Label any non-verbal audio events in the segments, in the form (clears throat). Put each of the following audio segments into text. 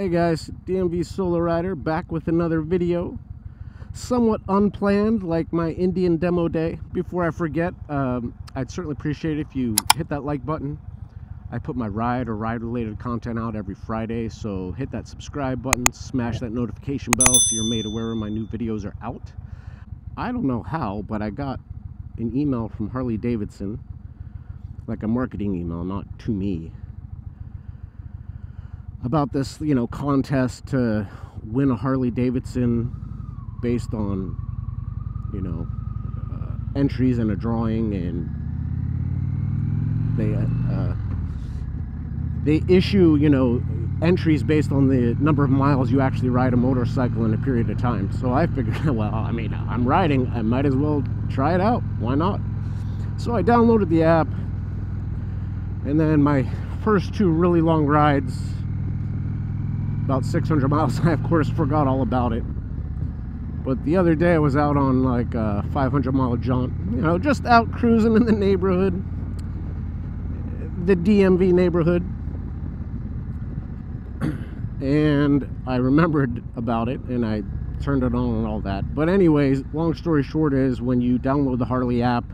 Hey guys, DMV Solo Rider back with another video. Somewhat unplanned, like my Indian demo day. Before I forget, um, I'd certainly appreciate it if you hit that like button. I put my ride or ride related content out every Friday, so hit that subscribe button, smash that notification bell so you're made aware when my new videos are out. I don't know how, but I got an email from Harley Davidson, like a marketing email, not to me, about this, you know, contest to win a Harley Davidson based on, you know, uh, entries in a drawing, and they uh, they issue, you know, entries based on the number of miles you actually ride a motorcycle in a period of time. So I figured, (laughs) well, I mean, I'm riding, I might as well try it out. Why not? So I downloaded the app, and then my first two really long rides about 600 miles. (laughs) I, of course, forgot all about it. But the other day I was out on like a 500 mile jaunt, you know, just out cruising in the neighborhood, the DMV neighborhood. (clears throat) and I remembered about it and I turned it on and all that. But anyways, long story short is when you download the Harley app,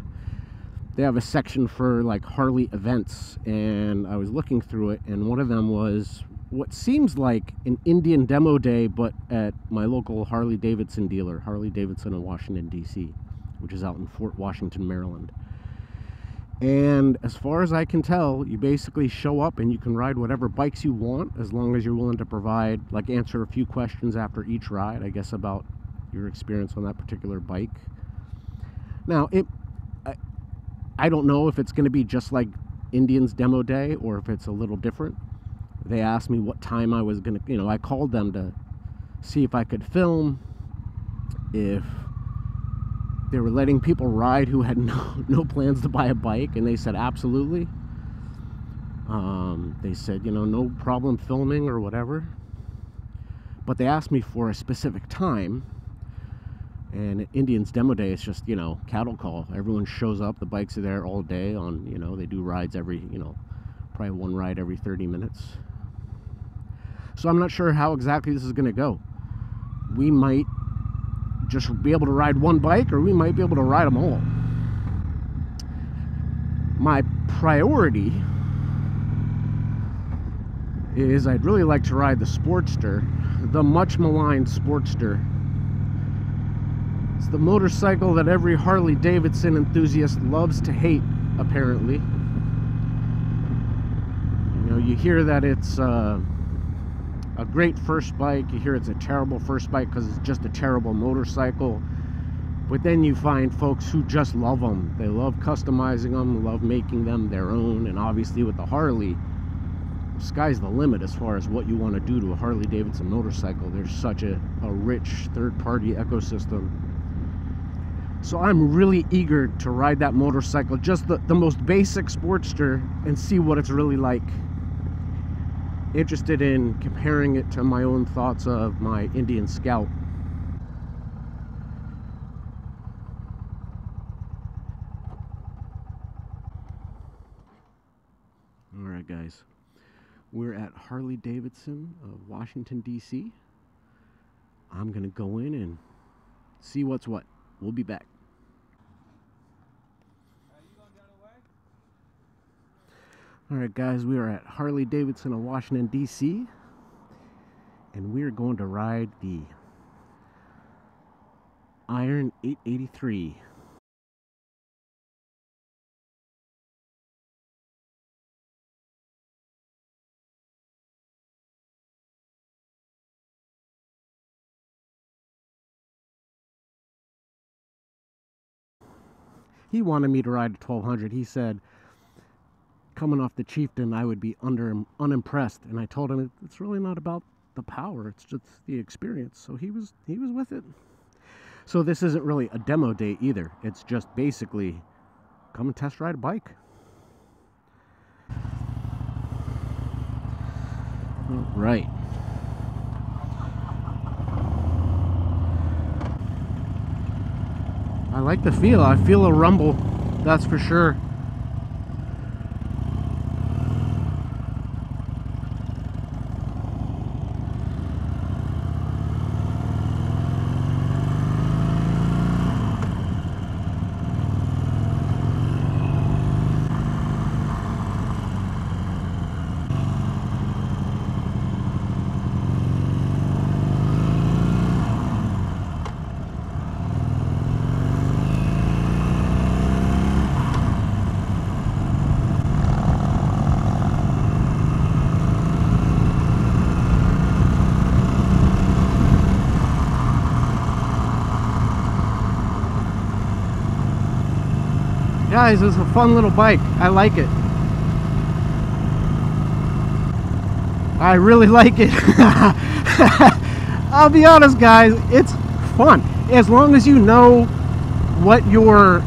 they have a section for like Harley events and I was looking through it and one of them was what seems like an Indian demo day, but at my local Harley Davidson dealer, Harley Davidson in Washington, D.C., which is out in Fort Washington, Maryland. And as far as I can tell, you basically show up and you can ride whatever bikes you want as long as you're willing to provide, like, answer a few questions after each ride, I guess, about your experience on that particular bike. Now, it, I, I don't know if it's going to be just like Indians demo day or if it's a little different they asked me what time I was gonna, you know, I called them to see if I could film, if they were letting people ride who had (laughs) no, no plans to buy a bike, and they said absolutely. Um, they said, you know, no problem filming or whatever. But they asked me for a specific time, and Indians Demo Day is just, you know, cattle call. Everyone shows up, the bikes are there all day on, you know, they do rides every, you know, probably one ride every 30 minutes. So I'm not sure how exactly this is going to go. We might just be able to ride one bike or we might be able to ride them all. My priority is I'd really like to ride the Sportster, the much maligned Sportster. It's the motorcycle that every Harley Davidson enthusiast loves to hate, apparently. You know, you hear that it's uh, a great first bike. You hear it's a terrible first bike because it's just a terrible motorcycle. But then you find folks who just love them. They love customizing them, love making them their own. And obviously with the Harley, sky's the limit as far as what you want to do to a Harley Davidson motorcycle. There's such a, a rich third-party ecosystem. So I'm really eager to ride that motorcycle, just the, the most basic Sportster, and see what it's really like interested in comparing it to my own thoughts of my Indian Scout. Alright guys, we're at Harley Davidson of Washington DC. I'm gonna go in and see what's what. We'll be back. All right, guys, we are at Harley Davidson of Washington, D.C., and we are going to ride the Iron 883. He wanted me to ride a 1200. He said, coming off the chieftain, I would be under unimpressed. And I told him it's really not about the power; it's just the experience. So he was he was with it. So this isn't really a demo day either. It's just basically come and test ride a bike. All right. I like the feel. I feel a rumble, that's for sure. Guys, it's a fun little bike. I like it. I really (laughs) like it. I'll be honest, guys, it's fun. As long as you know what you're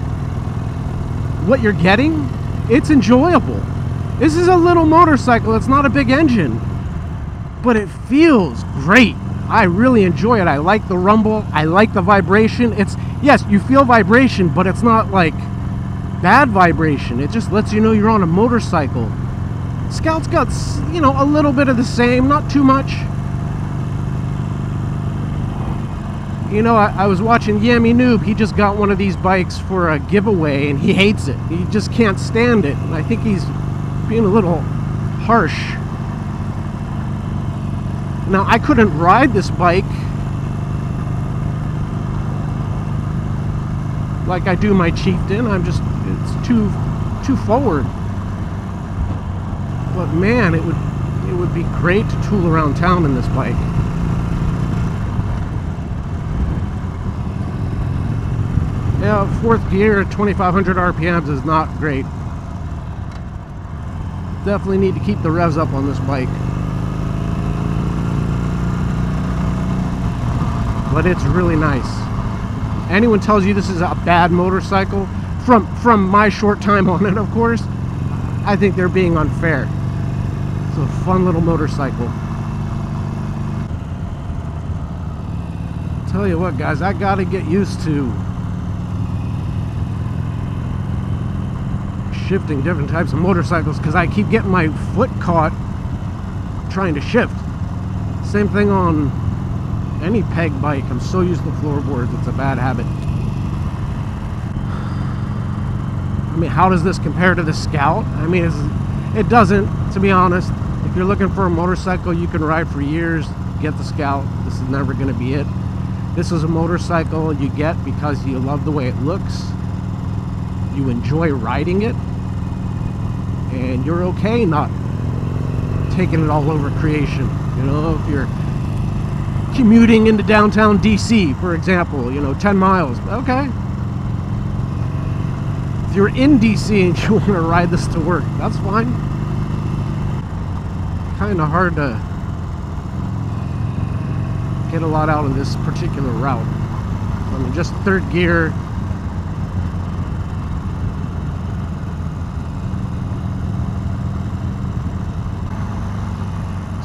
what you're getting, it's enjoyable. This is a little motorcycle. It's not a big engine, but it feels great. I really enjoy it. I like the rumble. I like the vibration. It's yes, you feel vibration, but it's not like bad vibration. It just lets you know you're on a motorcycle. Scout's got, you know, a little bit of the same, not too much. You know, I, I, was watching Yammie Noob. He just got one of these bikes for a giveaway and he hates it. He just can't stand it. And I think he's being a little harsh. Now, I couldn't ride this bike like I do my Chieftain. I'm just, it's too, too forward. But man, it would, it would be great to tool around town in this bike. Yeah, fourth gear at 2500 RPMs is not great. Definitely need to keep the revs up on this bike. But it's really nice anyone tells you this is a bad motorcycle, from from my short time on it, of course, I think they're being unfair. It's a fun little motorcycle. Tell you what, guys, I gotta get used to shifting different types of motorcycles because I keep getting my foot caught trying to shift. Same thing on any peg bike, I'm so used to floorboards, it's a bad habit. I mean, how does this compare to the Scout? I mean, it doesn't, to be honest. If you're looking for a motorcycle you can ride for years, get the Scout. This is never going to be it. This is a motorcycle you get because you love the way it looks, you enjoy riding it, and you're okay not taking it all over creation. You know, if you're commuting into downtown DC, for example, you know, 10 miles. Okay. If you're in DC and you (laughs) want to ride this to work, that's fine. Kind of hard to get a lot out of this particular route. I mean, just third gear.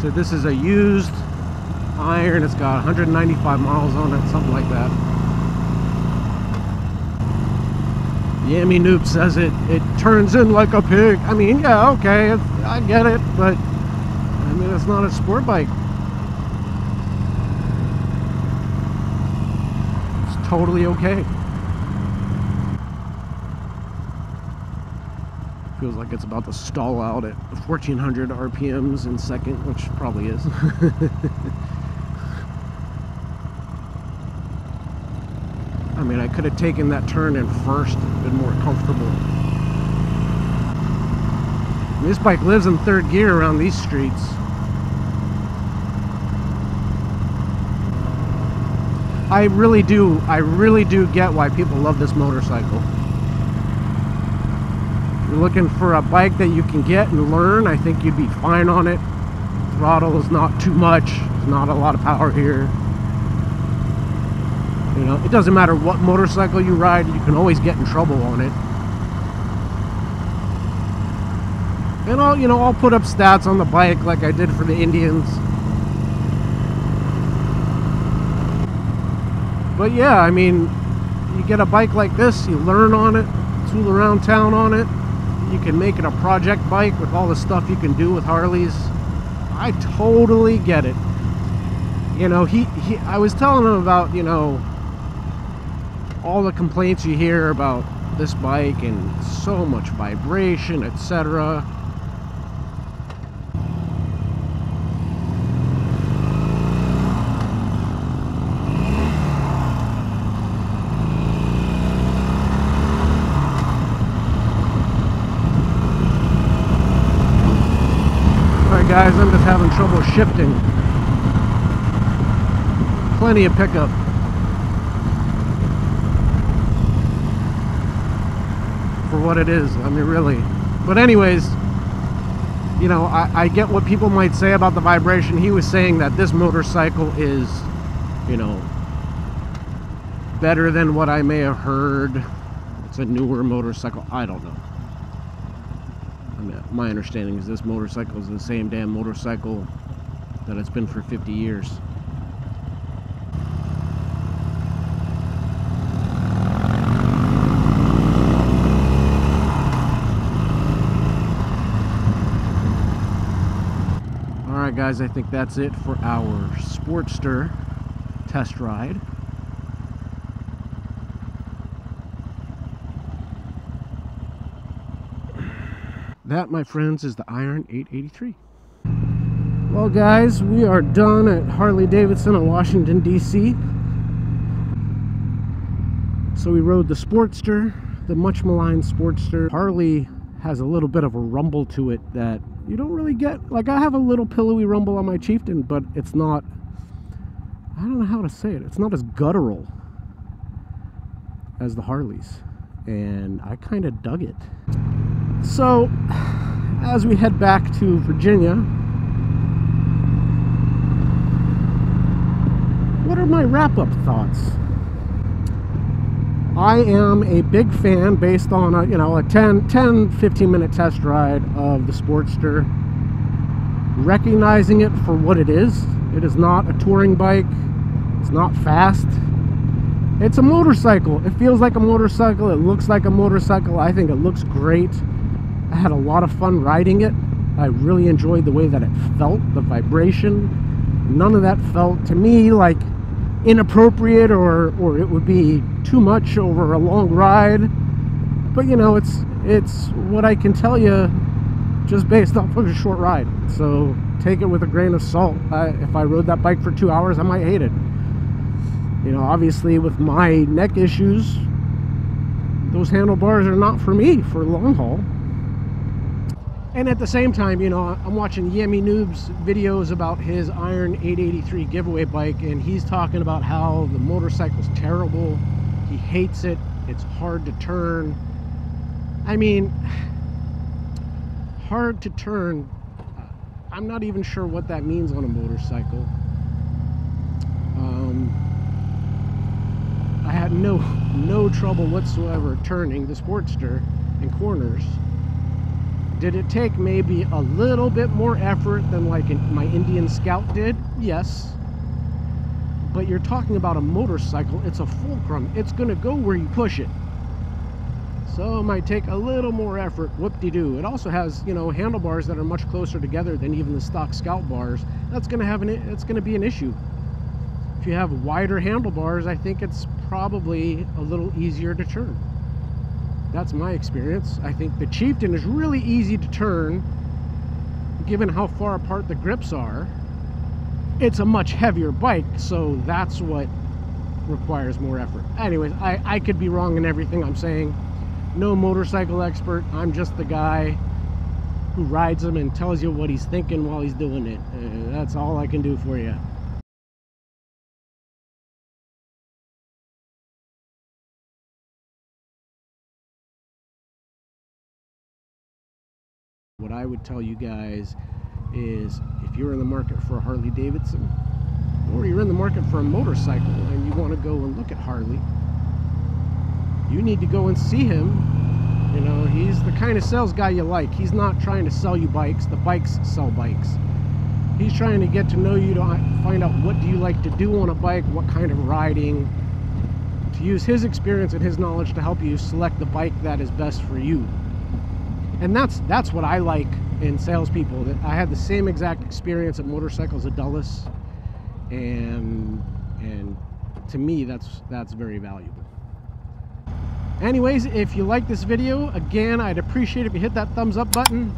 So this is a used iron. It's got 195 miles on it, something like that. Yammie Noob says it, it turns in like a pig. I mean, yeah, okay, I get it, but I mean, it's not a sport bike. It's totally okay. feels like it's about to stall out at 1400 RPMs in second, which probably is. (laughs) I mean, I could have taken that turn in first, been more comfortable. This bike lives in third gear around these streets. I really do, I really do get why people love this motorcycle. If you're looking for a bike that you can get and learn, I think you'd be fine on it. Throttle is not too much, there's not a lot of power here. You know, it doesn't matter what motorcycle you ride, you can always get in trouble on it. And I'll, you know, I'll put up stats on the bike like I did for the Indians. But yeah, I mean, you get a bike like this, you learn on it, tool around town on it. You can make it a project bike with all the stuff you can do with Harleys. I totally get it. You know, he, he I was telling him about, you know, all the complaints you hear about this bike and so much vibration, etc. Guys, I'm just having trouble shifting. Plenty of pickup. What it is. I mean, really. But anyways, you know, I, I get what people might say about the vibration. He was saying that this motorcycle is, you know, better than what I may have heard. It's a newer motorcycle. I don't know. I mean, my understanding is this motorcycle is the same damn motorcycle that it's been for 50 years. Alright guys, I think that's it for our Sportster test ride. That, my friends, is the Iron 883. Well, guys, we are done at Harley Davidson in Washington, D.C. So we rode the Sportster, the much maligned Sportster. Harley has a little bit of a rumble to it that you don't really get. Like, I have a little pillowy rumble on my Chieftain, but it's not, I don't know how to say it. It's not as guttural as the Harleys. And I kind of dug it. So, as we head back to Virginia, what are my wrap up thoughts? I am a big fan based on a, you know, a 10, 10, 15 minute test ride of the Sportster. Recognizing it for what it is. It is not a touring bike. It's not fast. It's a motorcycle. It feels like a motorcycle. It looks like a motorcycle. I think it looks great. I had a lot of fun riding it. I really enjoyed the way that it felt, the vibration. None of that felt to me like inappropriate or or it would be too much over a long ride. But you know, it's it's what I can tell you just based off of a short ride. So take it with a grain of salt. I, if I rode that bike for two hours, I might hate it. You know, obviously with my neck issues, those handlebars are not for me for long haul. And at the same time, you know, I'm watching Yammie Noob's videos about his Iron 883 giveaway bike, and he's talking about how the motorcycle's terrible. He hates it. It's hard to turn. I mean, (sighs) hard to turn. I'm not even sure what that means on a motorcycle. Um, I had no (laughs) no trouble whatsoever turning the Sportster in corners. Did it take maybe a little bit more effort than like my Indian Scout did? Yes. But you're talking about a motorcycle. It's a fulcrum. It's going to go where you push it. So it might take a little more effort. Whoop-de-doo. It also has, you know, handlebars that are much closer together than even the stock Scout bars. That's going to have an it's going to be an issue. If you have wider handlebars, I think it's probably a little easier to turn. That's my experience. I think the Chieftain is really easy to turn given how far apart the grips are. It's a much heavier bike, so that's what requires more effort. Anyways, I, I could be wrong in everything I'm saying. No motorcycle expert. I'm just the guy who rides them and tells you what he's thinking while he's doing it. Uh, that's all I can do for you. What I would tell you guys is if you're in the market for a Harley Davidson or you're in the market for a motorcycle and you want to go and look at Harley, you need to go and see him. You know, he's the kind of sales guy you like. He's not trying to sell you bikes. The bikes sell bikes. He's trying to get to know you to find out what do you like to do on a bike, what kind of riding, to use his experience and his knowledge to help you select the bike that is best for you and that's that's what I like in salespeople. That I had the same exact experience at Motorcycles of Dulles, and and to me that's that's very valuable. Anyways, if you like this video, again, I'd appreciate if you hit that thumbs up button.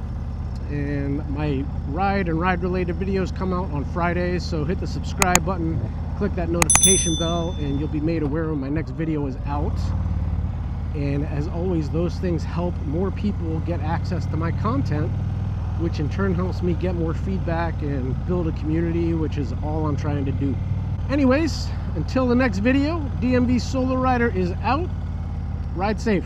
And my ride and ride related videos come out on Fridays, so hit the subscribe button, click that notification bell, and you'll be made aware when my next video is out. And as always, those things help more people get access to my content, which in turn helps me get more feedback and build a community, which is all I'm trying to do. Anyways, until the next video, DMV Solo Rider is out. Ride safe.